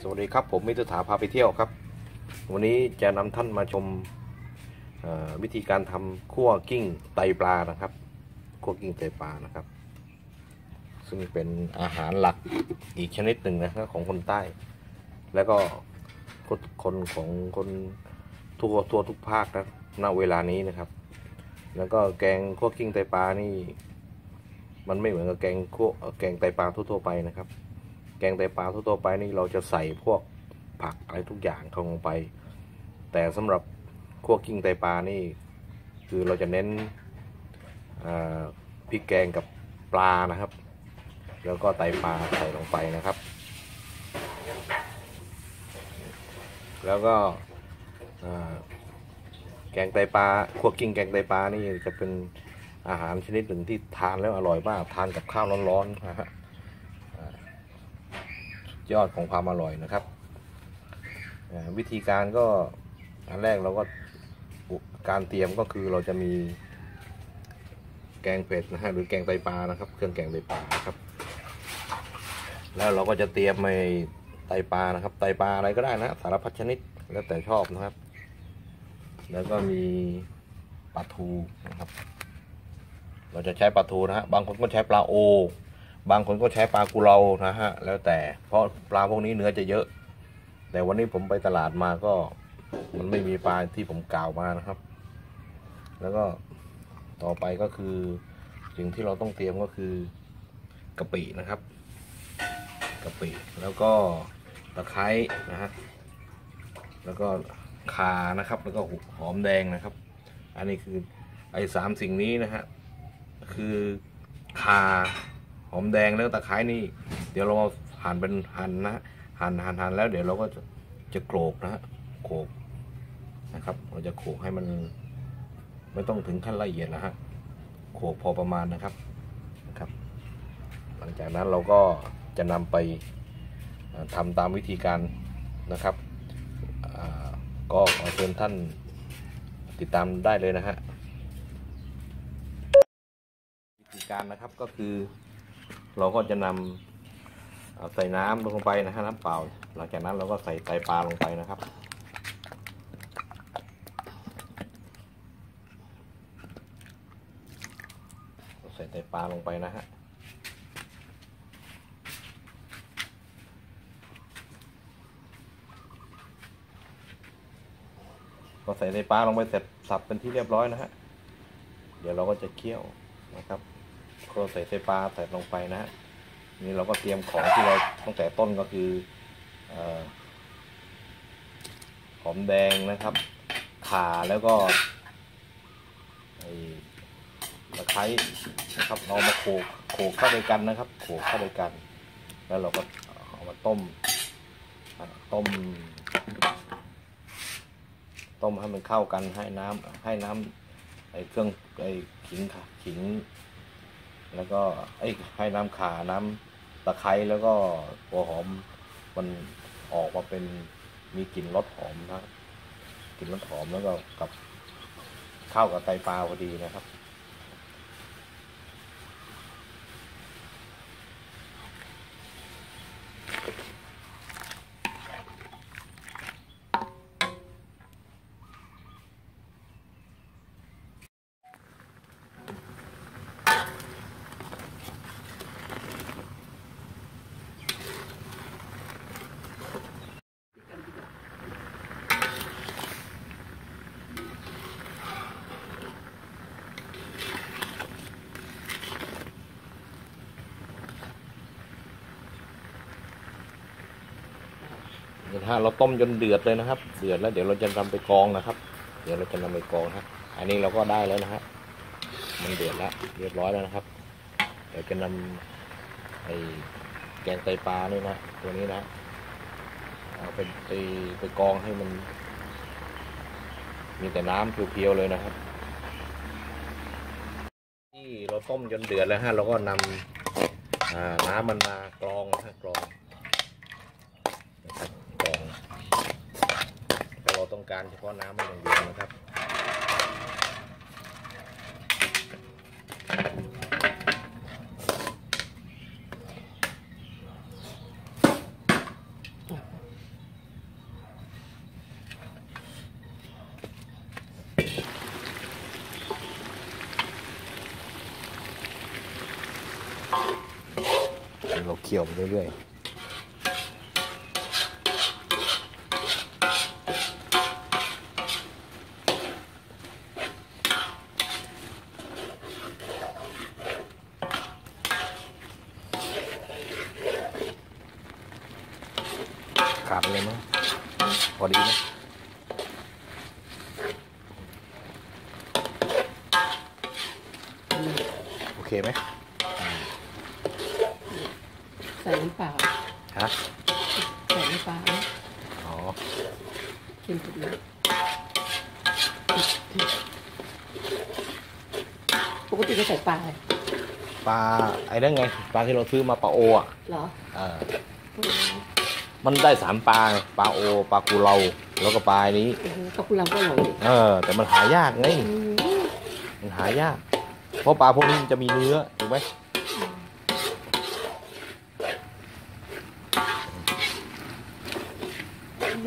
สวัสดีครับผมมิตรถาพาไปเที่ยวครับ วันนี้จะนำท่านมาชมวิธีการทำคั่วกิ้งไตปลานะครับคั่วกิ้งไตปลานะครับ ซึ่งเป็นอาหารหลักอีกชนิดหนึ่งนะครับของคนใต้ แล้วก็คนของคนทั่วทั่วทุกภาคนะณเวลานี้นะครับ แล้วก็แกงคั่วกิ้งไตปลานี่ มันไม่เหมือนกับแกงคั่วแกงไตปลาทั่วๆไปนะครับ กงไตปลาทั่วๆไปนี่เราจะใส่พวกผักอะไรทุกอย่างเข้าลงไป แต่สำหรับคั่วกิ้งไตปลานี่คือเราจะเน้นพริกแกงกับปลานะครับ แล้วก็ไตปลาใส่ลงไปนะครับ แล้วก็แกงไตปลาคั่วกิ้งแกงไตปลานี่จะเป็นอาหารชนิดหนึ่งที่ทานแล้วอร่อยมาก ทานกับข้าวร้อนๆนะฮะ ยอดของความอร่อยนะครับวิธีการก็อันแรกเราก็การเตรียมก็คือเราจะมีแกงเผ็ดนะฮะหรือแกงไตปลานะครับ เครื่องแกงไตปลาครับ แล้วเราก็จะเตรียมไอ้ไตปลานะครับ ไตปลาอะไรก็ได้นะสารพัดชนิดแล้วแต่ชอบนะครับ แล้วก็มีปลาทูนะครับ เราจะใช้ปลาทูนะฮะบางคนก็ใช้ปลาโอ บางคนก็ใช้ปลากุเลานะฮะ แล้วแต่เพราะปลาพวกนี้เนื้อจะเยอะ แต่วันนี้ผมไปตลาดมาก็ มันไม่มีปลาที่ผมกล่าวมานะครับ แล้วก็ต่อไปก็คือสิ่งที่เราต้องเตรียมก็คือกะปินะครับกะปิแล้วก็ตะไคร้นะฮะแล้วก็ขานะครับ แล้วก็หอมแดงนะครับ อันนี้คือไอ้สามสิ่งนี้นะฮะคือข่า หอมแดงแล้วตะไคร้นี่ เดี๋ยวเราหั่นเป็นหั่นนะหั่นหั่นหั่นแล้วเดี๋ยวเราก็จะจะโขลกนะฮะโขลกนะครับ เราจะโขลกให้มัน ไม่ต้องถึงขั้นละเอียดนะฮะโขลกพอประมาณนะครับนะครับ หลังจากนั้นเราก็จะนำไปอ่าทำตามวิธีการนะครับก็ขอเชิญท่านติดตามได้เลยนะฮะวิธีการนะครับก็คือ เราก็จะนำเอาใส่น้ำลงไปนะฮะน้ำเปล่า หลังจากนั้นเราก็ใส่ไตปลาลงไปนะครับ ใส่ไตปลาลงไปนะฮะพอใส่ไตปลาลงไปเสร็จสับเป็นที่เรียบร้อยนะฮะ เดี๋ยวเราก็จะเคี่ยวนะครับ ก็ใส่ไส้ปลาใส่ลงไปนะฮะนี่เราก็เตรียมของที่เราตั้งแต่ต้นก็คืออหอมแดงนะครับข่าแล้วก็ตะไคร้นะครับเรามาโขกโขกเข้าด้วยกันนะครับ โขกเข้าด้วยกัน แล้วเราก็เอามาต้มต้ม ต้มให้มันเข้ากันให้น้ำให้น้ำไอ้เครื่องไอ้ขิงค่ะขิง แล้วก็ไอ้ให้น้ำข่าน้ำตะไคร้แล้วก็หัวหอมมันออกมาเป็นมีกลิ่นรสหอมนะกลิ่นรสหอมแล้วก็กับเข้ากับไตปลาพอดีนะครับะเราต้มจนเดือดเลยนะครับ เดือดแล้วเดี๋ยวเราจะนำไปกรองนะครับ เดี๋ยวเราจะนำไปกรองนะครับอันนี้เราก็ได้แล้วนะฮะมันเดือดแล้วเรียบร้อยแล้วนะครับ เดี๋ยวจะนำไอ้แกงไตปลานี่นะตัวนี้นะเอาไปไปไปกรองให้มัน มีแต่น้ำเพียวๆเลยนะครับ ที่เราต้มจนเดือดแล้วฮะเราก็นำอ่าน้ำมันมากรองนะฮะกรอง ต้องการเฉพาะน้ำมันอย่างเดียวนะครับเราเคี่ยวไปเรื่อย อดีไหมโอเคไหมใส่น้ำเปล่าฮะใส่น้ำปลาอ๋อเค็มสุดเลยปกติก็ใส่ปลาเลยปลาไอ้นั่นไงปลาที่เราซื้อมาปลาโออะเหรอเออ มันได้สามปลาไงปลาโอปลากูเราแล้วก็ปลาอันนี้โอ้โหกระพุลังก็อร่อยดิเออ แต่มันหายากไงอืมมันหายาก เพราะปลาพวกนี้มันจะมีเนื้อถูกไหมโอ้โห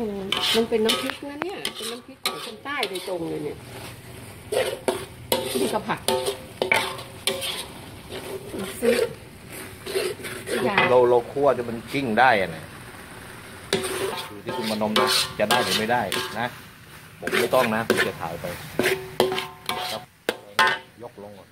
มันเป็นน้ำพริกนะเนี่ย เป็นน้ำพริกของคนใต้โดยตรงเลยเนี่ยนี่ก็ผักซื้อยาเราเราคั่วจนมันกิ้งได้อะนะคือ ที่คุณมานมนะจะได้หรือไม่ได้นะผมไม่ต้องนะผมจะถ่ายไปครับยกลงก่อน